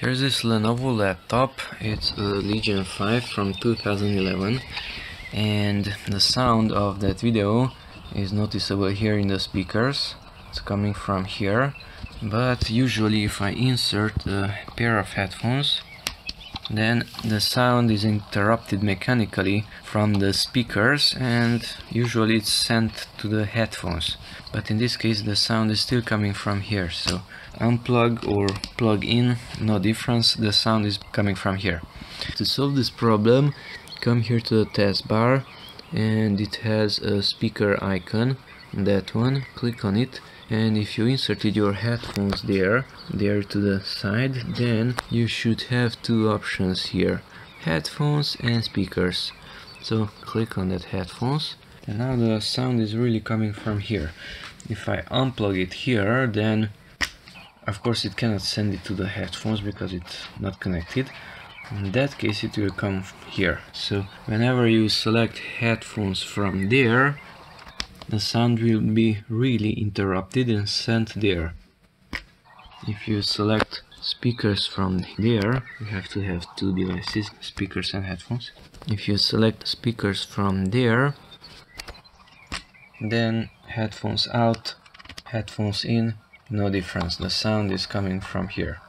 Here's this Lenovo laptop, it's a Legion 5 from 2011 and the sound of that video is noticeable here in the speakers, it's coming from here. But usually if I insert a pair of headphones then the sound is interrupted mechanically from the speakers and usually it's sent to the headphones. But in this case the sound is still coming from here. So unplug or plug in no difference. The sound is coming from here. To solve this problem come here to the taskbar and it has a speaker icon that one click on it and if you inserted your headphones there there to the side then you should have two options here headphones and speakers. So click on that headphones. And now the sound is really coming from here. If I unplug it here then of course it cannot send it to the headphones because it's not connected. In that case it will come here. So whenever you select headphones from there the sound will be really interrupted and sent there. If you select speakers from there, you have to have two devices, speakers and headphones. If you select speakers from there, then headphones out, headphones in, no difference, the sound is coming from here.